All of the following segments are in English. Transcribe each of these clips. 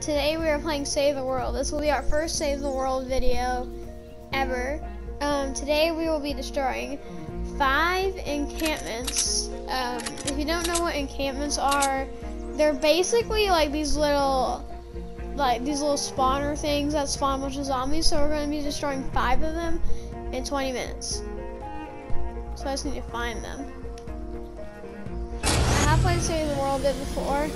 today we are playing Save the World. This will be our first Save the World video ever. Um, today we will be destroying five encampments. Um, if you don't know what encampments are, they're basically like these little, like these little spawner things that spawn a bunch of zombies. So we're going to be destroying five of them in 20 minutes. So I just need to find them. I have played Save the World bit before.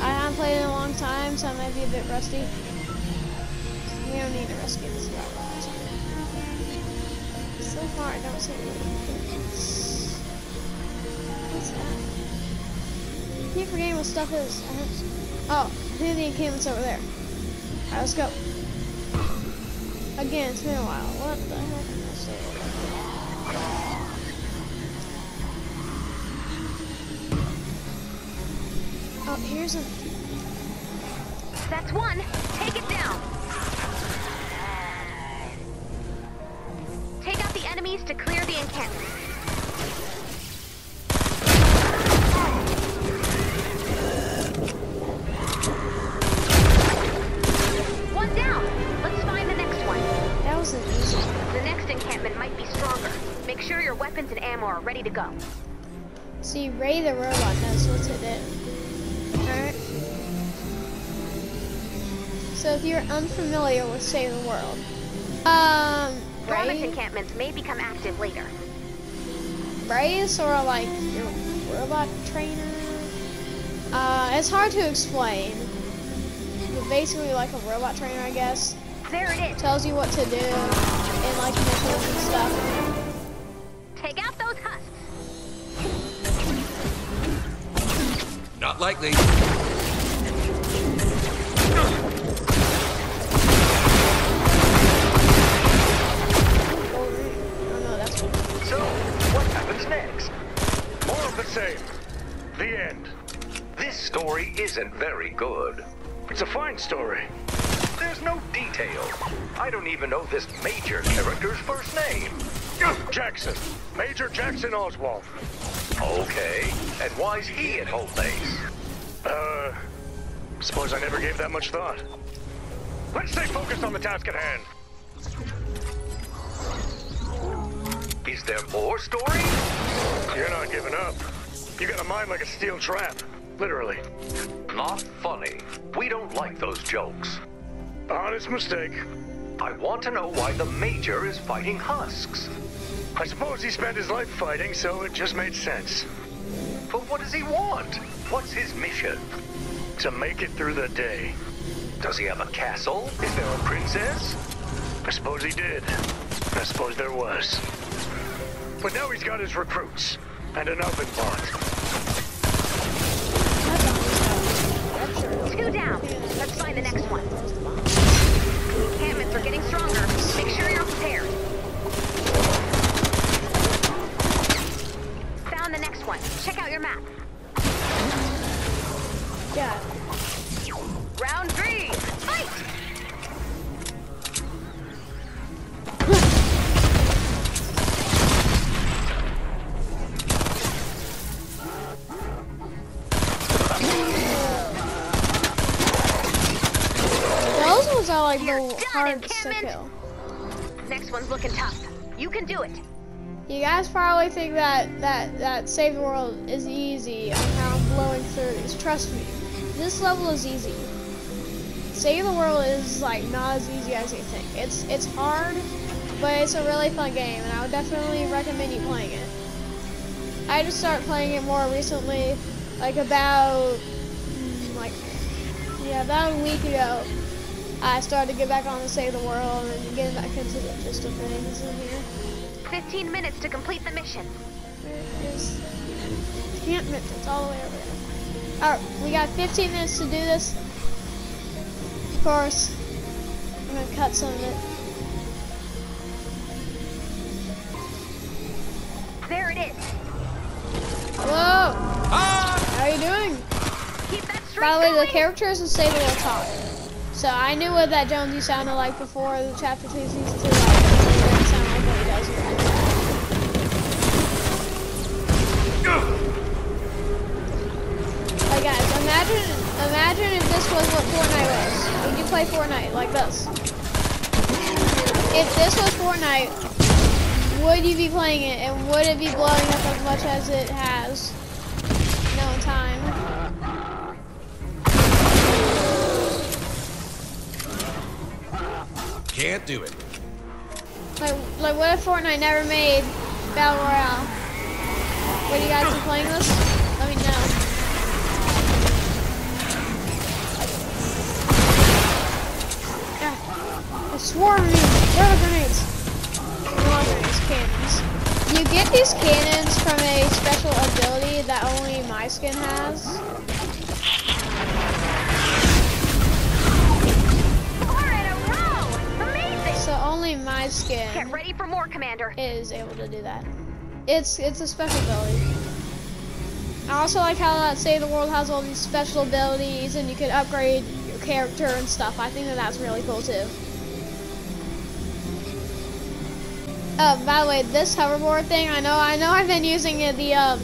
I haven't played in a long time, so I might be a bit rusty. We don't need to rescue this guy. So far, I don't see anything. What's that? I keep forgetting what stuff is. Oh, I think the encampment's over there. Alright, let's go. Again, it's been a while. What the heck Oh, here's a... That's one. Take it down. Take out the enemies to clear the encampment. One down. Let's find the next one. That was an easy one. The next encampment might be stronger. Make sure your weapons and ammo are ready to go. See, Ray the robot knows what to do. So if you're unfamiliar with Save the World, um, Promise Ray, encampments may become active later. Ray is sort of like your robot trainer. Uh, it's hard to explain. But basically like a robot trainer, I guess. There it is. Tells you what to do and like missions and stuff. Take out those husks. Not likely. Isn't very good. It's a fine story. There's no detail. I don't even know this major character's first name. Jackson. Major Jackson Oswald. Okay, and why's he at home base? Uh, suppose I never gave that much thought. Let's stay focused on the task at hand. Is there more story? You're not giving up. You got a mind like a steel trap. Literally. Not funny. We don't like those jokes. Honest mistake. I want to know why the Major is fighting husks. I suppose he spent his life fighting, so it just made sense. But what does he want? What's his mission? To make it through the day. Does he have a castle? Is there a princess? I suppose he did. I suppose there was. But now he's got his recruits. And an oven bot. Two down. Let's find the next one. The Encampments are getting stronger. Make sure you're prepared. Found the next one. Check out your map. yeah. Round three. Like You're the done, hardest to kill. Next one's looking tough. You can do it. You guys probably think that that that Save the World is easy on how I'm blowing through these. Trust me, this level is easy. Save the World is like not as easy as you think. It's it's hard, but it's a really fun game, and I would definitely recommend you playing it. I just started playing it more recently, like about mm, like yeah about a week ago. I started to get back on to Save the World and get back into the gist of things in here. 15 minutes to complete the mission. Where is encampment? It's all the way over there. Alright, we got 15 minutes to do this. Of course, I'm gonna cut some of it. There it is. Hello! How are you doing? Keep that streak By the going. characters in Save the World talk. So I knew what that Jonesy sounded like before the chapter 2 season 2. Like, it sound like what he does here. Like guys, imagine imagine if this was what Fortnite was. When you play Fortnite like this. If this was Fortnite, would you be playing it and would it be blowing up as much as it has? Can't do it. Like, like what if Fortnite never made Battle Royale? Would you guys be playing this? Let me know. Ah, I swarm me. Where are grenades? Grenades, cannons. You get these cannons from a special ability that only my skin has. Only my skin. Get ready for more, Commander. is able to do that. It's it's a special ability. I also like how that Save the World has all these special abilities and you can upgrade your character and stuff. I think that that's really cool too. Uh, by the way, this hoverboard thing, I know I know I've been using it the um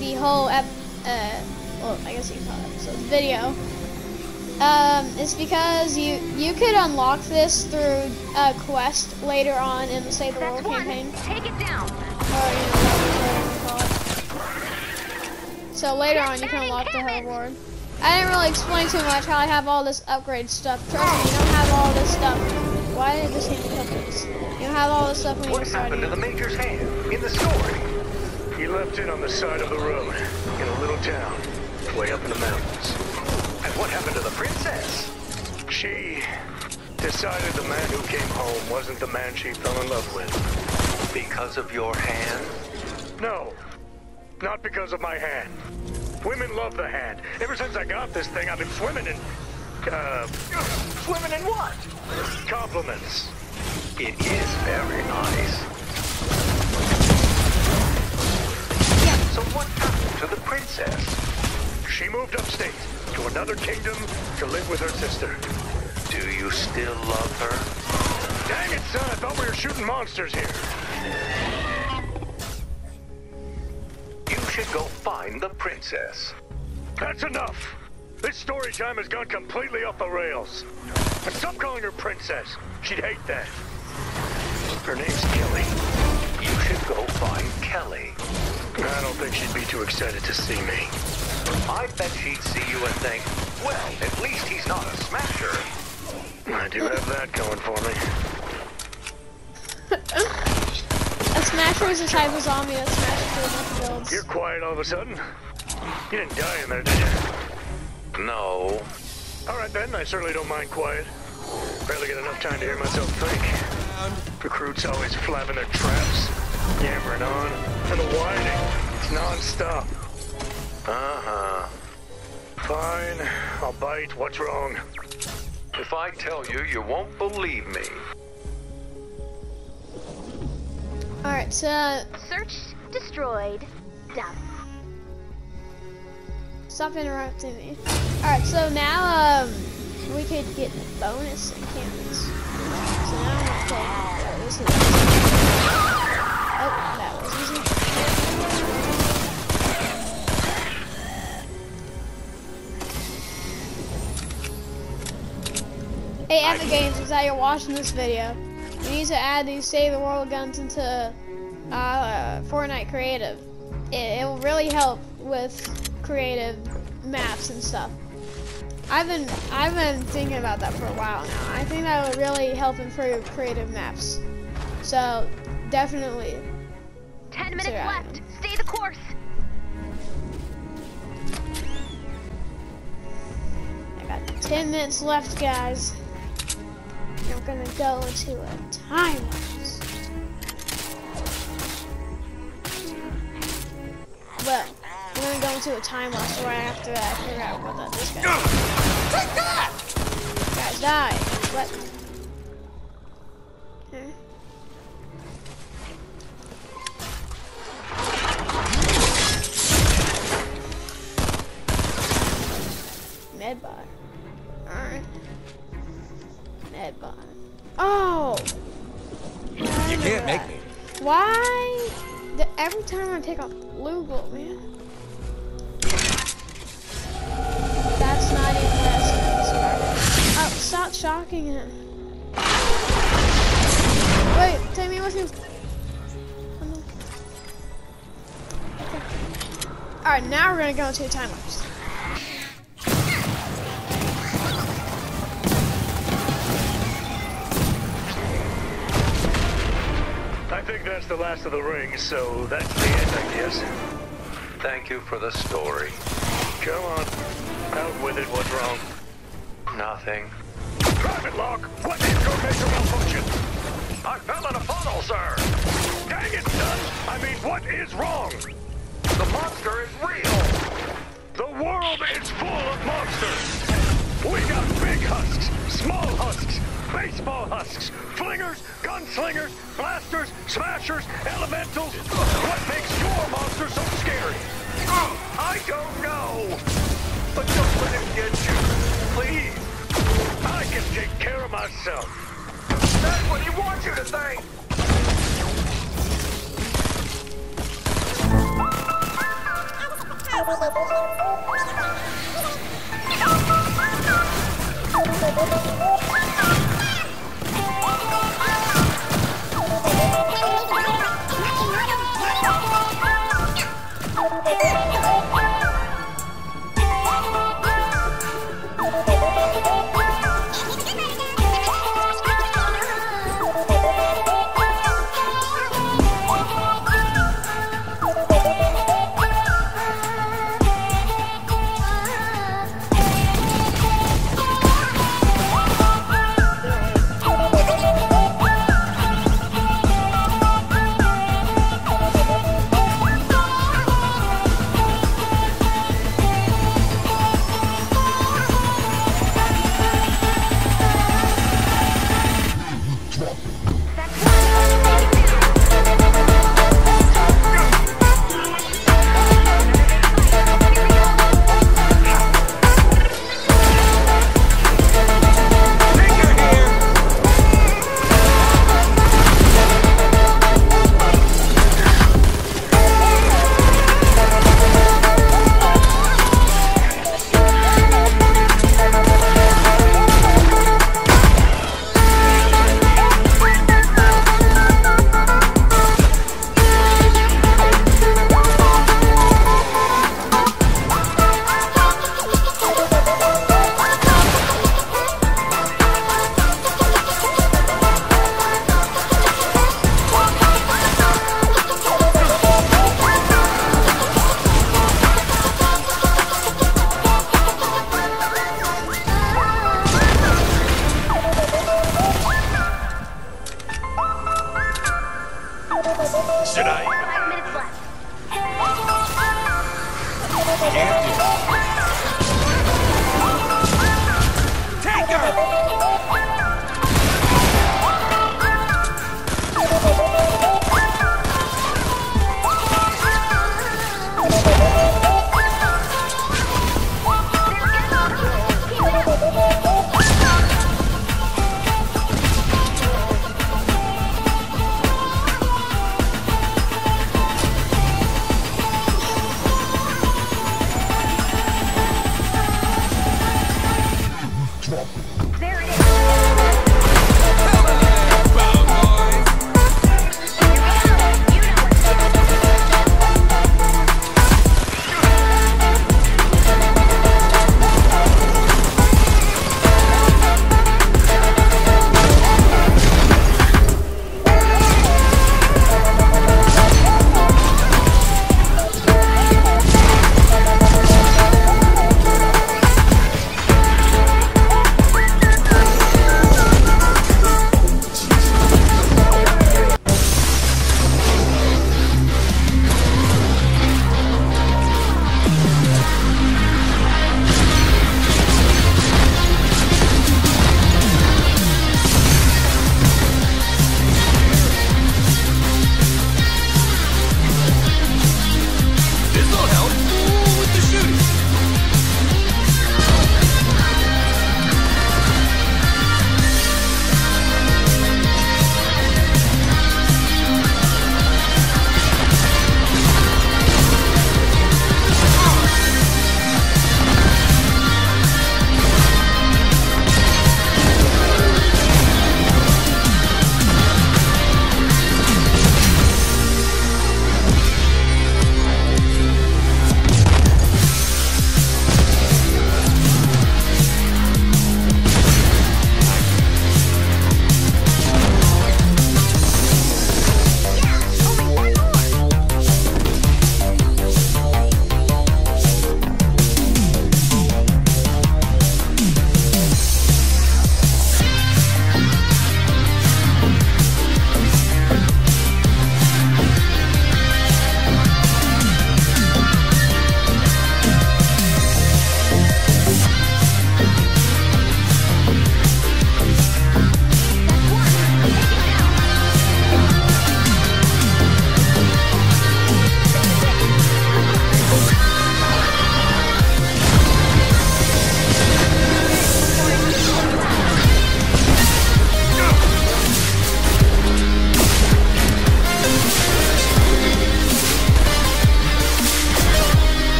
the whole ep uh well I guess you can call it episode video. Um, it's because you you could unlock this through a quest later on in the Save the World one. campaign. Take it down. Or, you know, whatever you call it. So later on, you can unlock the hoverboard. I didn't really explain too much how I have all this upgrade stuff. Trust me, you don't have all this stuff. Why did this hit the companies? You don't have all this stuff when you What What happened to the Major's hand in the story? He left it on the side of the road in a little town, way up in the mountains. What happened to the princess? She decided the man who came home wasn't the man she fell in love with. Because of your hand? No, not because of my hand. Women love the hand. Ever since I got this thing, I've been swimming in, uh, Swimming in what? compliments. It is very nice. So what happened to the princess? She moved upstate to another kingdom to live with her sister. Do you still love her? Dang it, son, I thought we were shooting monsters here. You should go find the princess. That's enough. This story time has gone completely off the rails. And stop calling her princess. She'd hate that. Her name's Kelly. You should go find Kelly. I don't think she'd be too excited to see me. I bet she'd see you and think, well, at least he's not a smasher. I do have that going for me. A smasher is a type of zombie that smashes through a bunch of builds. You're quiet all of a sudden. You didn't die in there, did you? No. All right then, I certainly don't mind quiet. Barely get enough time to hear myself think. Recruits always flapping their traps, yammering on, and the whining. It's non-stop. Uh-huh. Fine, I'll bite. What's wrong? If I tell you, you won't believe me. Alright, so Search destroyed. Done. stop interrupting me. Alright, so now um we could get the bonus encampments. So now I'm gonna play. Oh, this is Hey, Epic Games, is that you're watching this video? We need to add these Save the World guns into uh, Fortnite Creative. It, it will really help with creative maps and stuff. I've been I've been thinking about that for a while now. I think that would really help improve creative maps. So definitely. Ten minutes left. Stay the course. I got 10 minutes left, guys. I'm gonna go into a time lapse. Well, I'm gonna go into a time lapse right after I figure out what that this guy. Guys, die. What? Alright, now we're gonna go into a time lapse. I think that's the last of the rings, so that's the end, I guess. Thank you for the story. Come on. Out with it, what's wrong? Nothing. Private Lock, what is your major malfunction? I fell in a funnel, sir. Dang it, son! I mean, what is wrong? The monster is real. The world is full of monsters! We got big husks, small husks, baseball husks, flingers, gunslingers, blasters, smashers, elementals. What makes your monster so scary? I don't know. But don't let him get you. Please. I can take care of myself. That's what he wants you to think. Oh, my God. Should I? Five minutes left.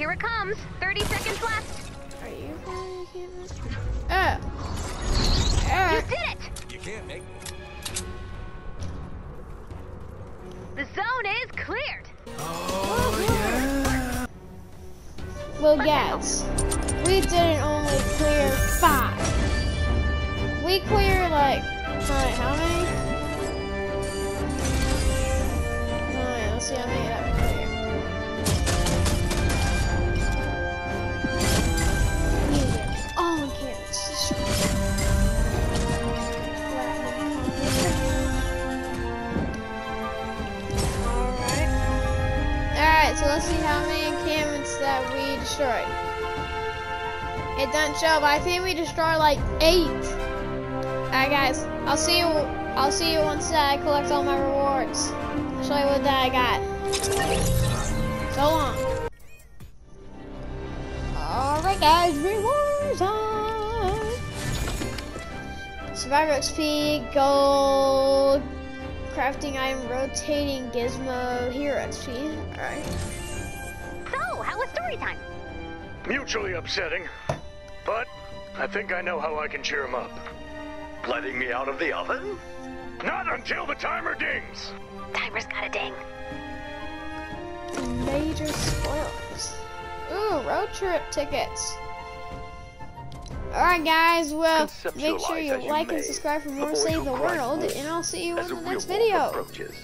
Here it comes. 30 seconds left. Are you flying cameras? Oh. You Alright. did it! You can't make me. The zone is cleared. Oh, well, guys, we didn't only clear five. We cleared like, alright, how many? Show, but I think we destroyed like eight. Alright guys, I'll see you I'll see you once uh, I collect all my rewards. I'll show you what that I got. So long. Alright guys, rewards time. Survivor XP, gold, crafting item, rotating gizmo, hero XP. Alright. So, how was story time? Mutually upsetting, but I think I know how I can cheer him up. Letting me out of the oven? Not until the timer dings. Timer's got a ding. Major spoilers. Ooh, road trip tickets. Alright guys, well, make sure you as you like and subscribe for more Save the World, and I'll see you in the next video. approaches.